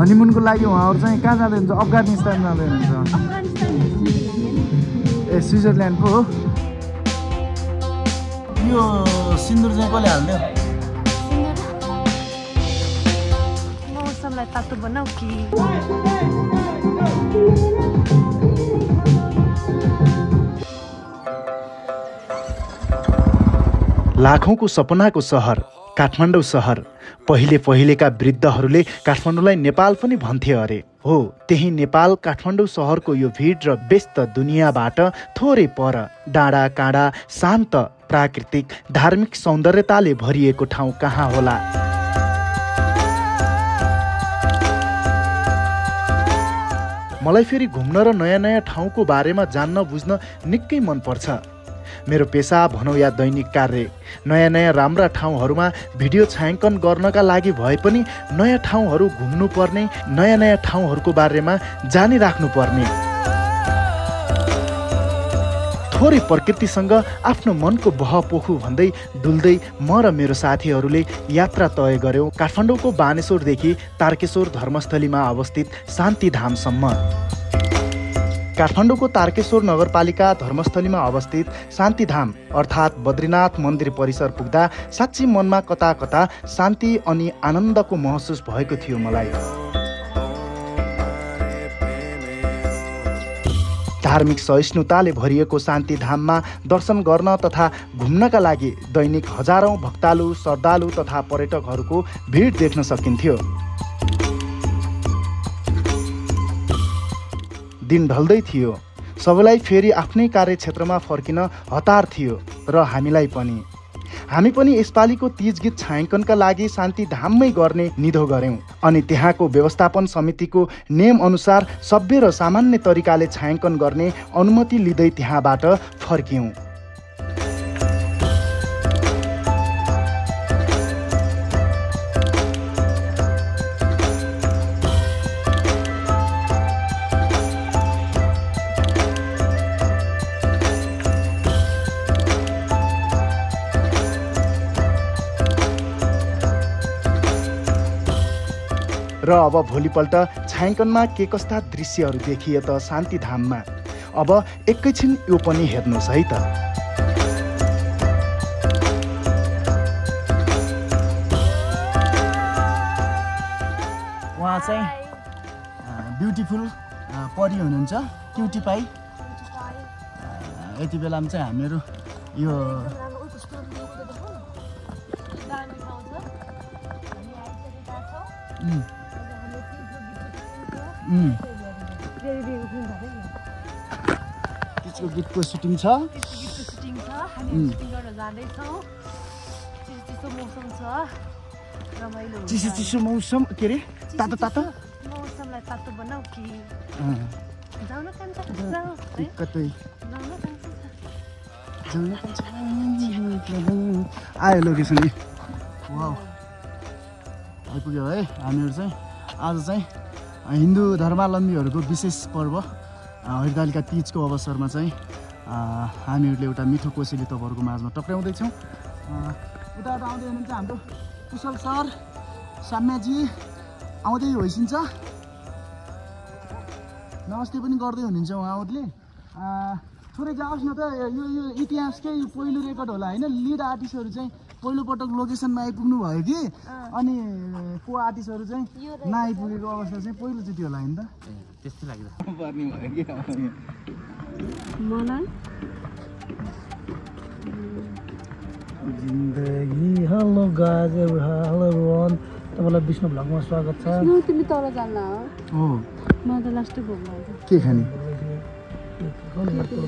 हनिमुनको लागि उहाँहरू चाहिँ कहाँ जाँदै हुन्छ अफगानिस्तान जाँदै हुनुहुन्छ स्विजरल्यान्ड ए स्विजरल्यान्ड पो हो। यो सिन्दुर चाहिँ कसले हालिदियो मौसमलाई तातो बनाऊ कि? लाखौँको सपनाको सहर काठमाडौँ सहर पहिले पहिलेका वृद्धहरूले काठमाडौँलाई नेपाल पनि भन्थे अरे। हो त्यही नेपाल काठमाडौँ सहरको यो भिड र व्यस्त दुनियाँबाट थोरै पर डाँडा काँडा शान्त प्राकृतिक धार्मिक सौन्दर्यताले भरिएको ठाउँ कहाँ होला? मलाई फेरि घुम्न र नयाँ नयाँ ठाउँको बारेमा जान्न बुझ्न निकै मनपर्छ। मेरो पेसा भनौँ या दैनिक कार्य। नयाँ नयाँ राम्रा ठाउँहरूमा भिडियो छायाङ्कन गर्नका लागि भए पनि नयाँ ठाउँहरू घुम्नु पर्ने नयाँ नयाँ ठाउँहरूको बारेमा जानिराख्नु पर्ने थोरै प्रकृतिसँग आफ्नो मनको बहपोखु भन्दै डुल्दै म र मेरो साथीहरूले यात्रा तय गऱ्यौँ काठमाडौँको बानेश्वरदेखि तारकेश्वर धर्मस्थलीमा अवस्थित शान्तिधामसम्म। काठमाडौँको तारकेश्वर नगरपालिका धर्मस्थलीमा अवस्थित शान्तिधाम अर्थात् बद्रीनाथ मन्दिर परिसर पुग्दा साँच्ची मनमा कता कता शान्ति अनि आनन्दको महसुस भएको थियो मलाई। धार्मिक सहिष्णुताले भरिएको शान्तिधाममा दर्शन गर्न तथा घुम्नका लागि दैनिक हजारौँ भक्तालु श्रद्धालु तथा पर्यटकहरूको भिड देख्न सकिन्थ्यो। दिन ढल्दै थियो। सबैलाई फेरि आफ्नै कार्यक्षेत्रमा फर्किन हतार थियो र हामीलाई पनि। हामी पनि यसपालिको तिज गीत छायाङ्कनका लागि शान्तिधाममै गर्ने निधो गऱ्यौँ अनि त्यहाँको व्यवस्थापन समितिको नियम अनुसार सभ्य र सामान्य तरिकाले छायाङ्कन गर्ने अनुमति लिँदै त्यहाँबाट फर्क्यौँ। र अब भोलिपल्ट छायाङ्कनमा के कस्ता दृश्यहरू देखिए त शान्तिधाममा? अब एकैछिन यो पनि हेर्नुहोस् है त। उहाँ चाहिँ ब्युटिफुल परी हुनुहुन्छ क्युटी पाई। यति बेलामा चाहिँ हामीहरू यो उम्, तिजको गीतको सुटिङ छ? सुटिङ छ हामी उम्. सुटिङ गर्न जाँदैछौँ। चिसो चिसो मौसम छ रमाइलो हुन्छ। चिसो चिसो मौसम के अरे? तातो तातो? मौसमलाई तातो बनाऊ कि? कान्छ कतै। आयो लोकेसन आइपुग्यो है हामीहरू चाहिँ। आज चाहिँ हिन्दू धर्मावलम्बीहरूको विशेष पर्व हरितालिका तिजको अवसरमा चाहिँ हामीहरूले एउटा मिठो कोसेली तपाईँहरूको माझमा टक्राउँदैछौँ उताबाट आउँदै हुनुहुन्छ हाम्रो कुशल सर साम्याजी आउँदै होइसिन्छ। नमस्ते पनि गर्दै हुनुहुन्छ उहाँहरूले थोरै जाओस् न त। यो यो इतिहासकै पहिलो रेकर्ड होला। होइन लिड आर्टिस्टहरू चाहिँ पहिलोपटक लोकेसनमा आइपुग्नु भयो कि अनि को आर्टिस्टहरू चाहिँ नआइपुगेको अवस्था चाहिँ पहिलोचोटि होला होइन त। मलाई? जिन्दगी हेलो गाज हेलो रोहन तपाईँलाई विष्णु भ्लगमा स्वागत छ। तिमी तल जान्न हो। म त लास्टै के खाने? जस्तो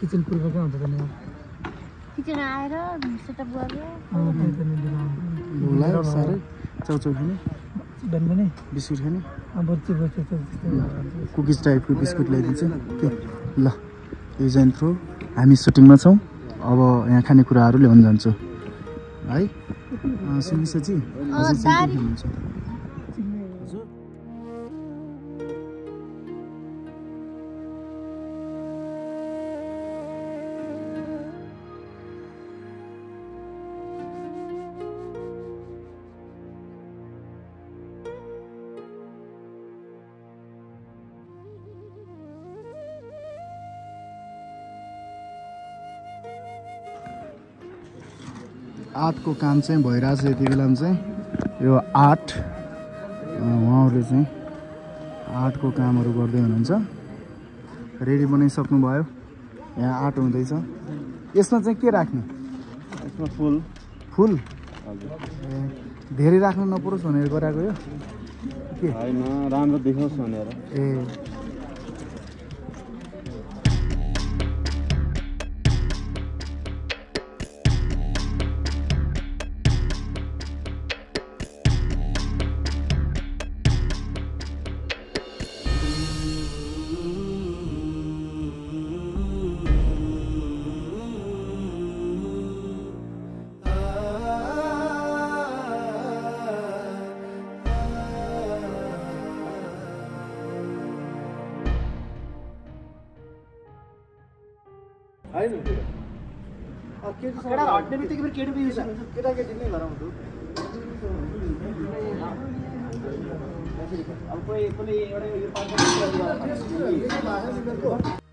किचन हुन्छ त किचन आएर सेटअप गरेर भोला साह्रै चाउचाउ खाने। बिहान पनि बिस्कुट खाने। अब बच्ची बच्ची त्यस्तै कुकिज टाइपको बिस्कुट ल्याइदिन्छ। के ल युज एन्ड थ्रो। हामी सुटिङमा छौँ। अब यहाँ खानेकुराहरू ल्याउनु जान्छु। है? अँ, सुनिसजी हजुर आर्टको काम चाहिँ भइरहेछ यति बेलामा चाहिँ। यो आर्ट उहाँहरूले चाहिँ आर्टको कामहरू गर्दै हुनुहुन्छ। रेडी बनाइसक्नुभयो। यहाँ आर्ट हुँदैछ। यसमा चाहिँ के राख्ने? यसमा फुल। फुल? ए, धेरै राख्नु नपरोस् भनेर गराएको यो? के? राम्रो देखोस् भनेर। ए हट्ने बित्तिकै फेरि केटी बिर्छ केटाकेटी नै घर आउँछु अब कोही कसले एउटा यो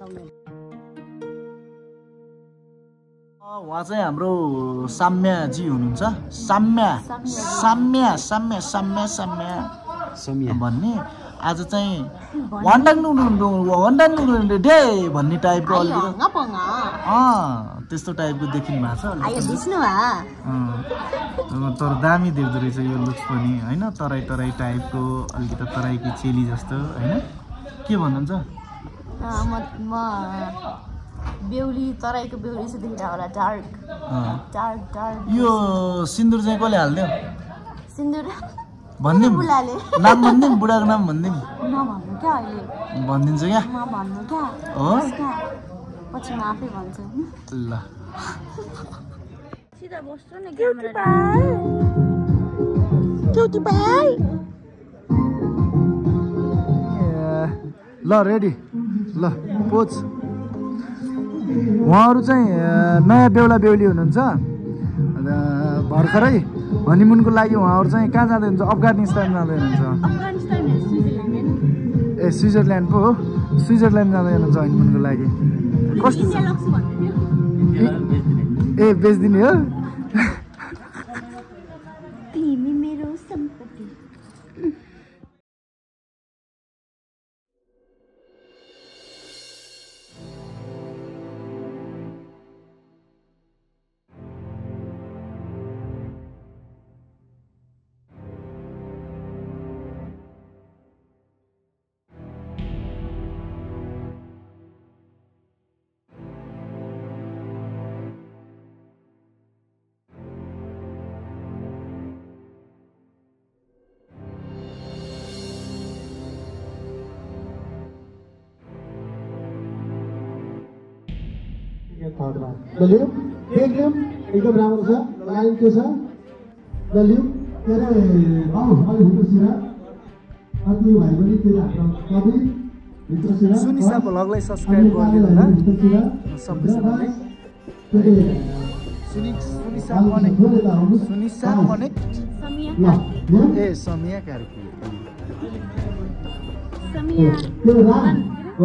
पार्छ उहाँ चाहिँ हाम्रो साम्याजी हुनुहुन्छ। साम्या। साम्या साम्या साम्या साम्या। भन्ने। आज चाहिँ वान्डाङ वान्डाङ डे भन्ने टाइपको अलिकति। अँ त्यस्तो टाइपको देखिनु भएको छ तर दामी देख्दो रहेछ यो लुक्स पनि होइन? तराई तराई टाइपको अलिकति तराईकी चेली जस्तो होइन? के भन्नुहुन्छ? म म बेहुली तराईको बेहुली जस्तो देखिरहेको होला डार्क डार्क डार्क यो सिन्दुर चाहिँ कसले हालिदियो? सिन्दुर? बुढाले नाम भनिदिउँ बुढाको नाम नभन्नु क्या अहिले। भनिदिन्छु क्या? म भन्नु क्या? हो? क्या? पछि म आफै भन्छु। ल। सिधा बस्छु नि क्यामेरा ल रेडी। ल पोच उहाँहरू चाहिँ नयाँ बेहुला बेहुली हुनुहुन्छ। भर्खरै हनिमुनको लागि उहाँहरू चाहिँ कहाँ जाँदै हुनुहुन्छ? अफगानिस्तान जाँदै हुनुहुन्छ। ए स्विजरल्यान्ड पो हो। स्विजरल्यान्ड जाँदै हुनुहुन्छ हनिमुनको लागि। कस्तो ए बेचिदिने हो? ल लियो टेक लियो एकदम राम्रो छ लाइन के छ ल लियो के अरे अलि यो भाइ पनि के अरे हाम्रो कवि सुनिसा भ्लगलाई सब्सक्राइब गरिदिनु होला सबैजनाले के अरे सुनिसा कनेक्ट सुनिसा ए समिया कार्की समिया। के अरे राम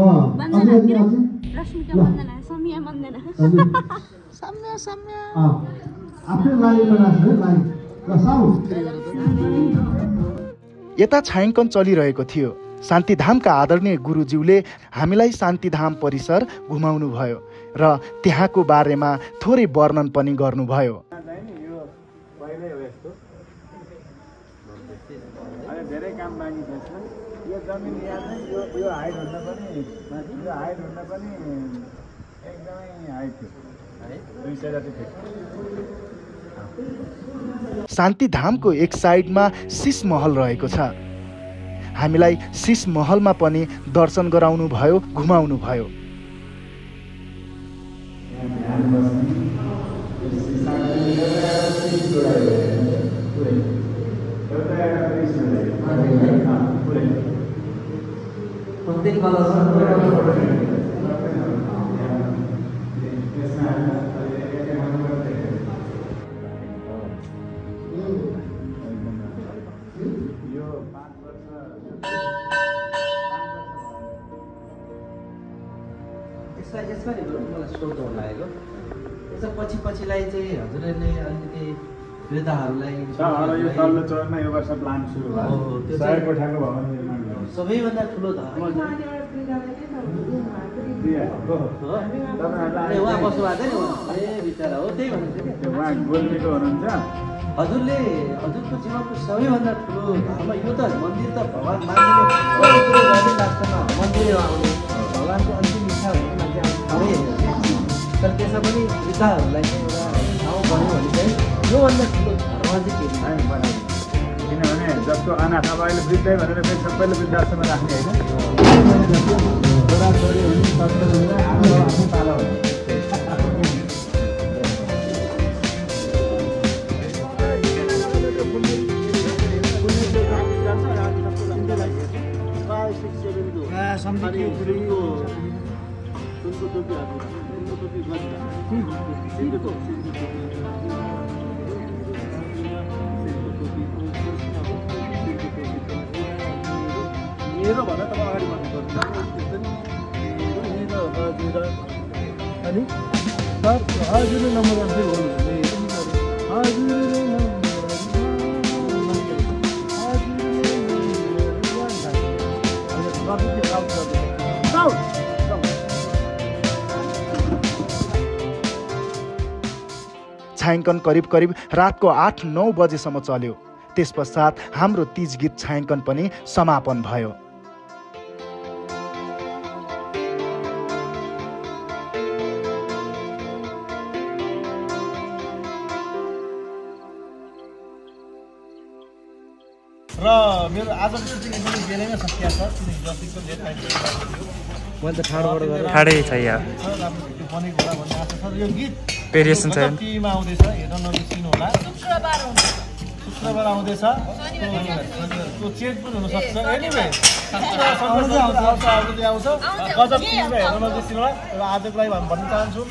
अँ अझै अझै अझै रश्मिका मन्दना यता छायाङ्कन चलिरहेको थियो शान्तिधामका आदरणीय गुरुज्यूले हामीलाई शान्तिधाम परिसर घुमाउनु भयो र त्यहाँको बारेमा थोरै वर्णन पनि गर्नुभयो अहिले धेरै काम बाँकी छ यसमा। यो शान्ति धामको शान्तिधामको एक साइडमा सिसमहल रहेको छ। हामीलाई सिसमहलमा पनि दर्शन गराउनु भयो घुमाउनु भयो। एउटा यो पाँच वर्ष यसमा नि बरु मलाई सोध्नु लागेको यसो पछि पछिलाई चाहिँ हजुरहरूले अलिकति वृद्धहरूलाई तल्लो यो वर्ष प्लान सुरु भयो। सबैभन्दा ठुलो धर्म। हो। उहाँ थियो नि ए बिचरा त्यही उहाँ गोल्मीको हुनुहुन्छ। हजुरले हजुरको जीवनको सबैभन्दा ठुलो धर्म यो त मन्दिर त भगवान् मान्छेले लास्टमा मन्दिरमा आउने भगवान्को अन्तिम इच्छा भनेको मान्छे आउने तर त्यसमा पनि वृद्धहरूलाई चाहिँ एउटा ठाउँ बन्यो भने चाहिँ योभन्दा ठुलो धर्म चाहिँ के बनाउने। किनभने जसको अनाथ अब अहिले वृद्धै भनेर फेरि सबैले वृद्धाश्रममा राख्ने होइन मेरो भन्दा तपाईँ अगाडि भन्नुपर्छ मेरो हजुर अनि सर हजुर नम्बर वान भने हजुर छायाङ्कन करिब करिब रातको आठ नौ बजेसम्म चल्यो। त्यस पश्चात हाम्रो तिज गीत छायाङ्कन पनि समापन भयो। मेरो आजको चाहिँ एकदमै बेलैमा सकिया छ किनकि जतिको धेरै टाइम मैले त ठाडोबाट गरेँ ठाडै छ यहाँ बनेको होला भन्ने आशा छ। यो गीत भेरिएसन छ टिभीमा आउँदैछ हेर्न नबिर्सिनु होला। शुक्रबार आउँदैछ। त्यो चेन्ज पनि हुनसक्छ। एनिवे आउँछ आउँछ आउँछ। आउँछ। गजब टिभीमा हेर्न नबिर्सिनु होला। र आजको लागि भन्न चाहन्छु